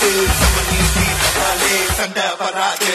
வராது சமநீதி தப்பாலே சண்டை வராது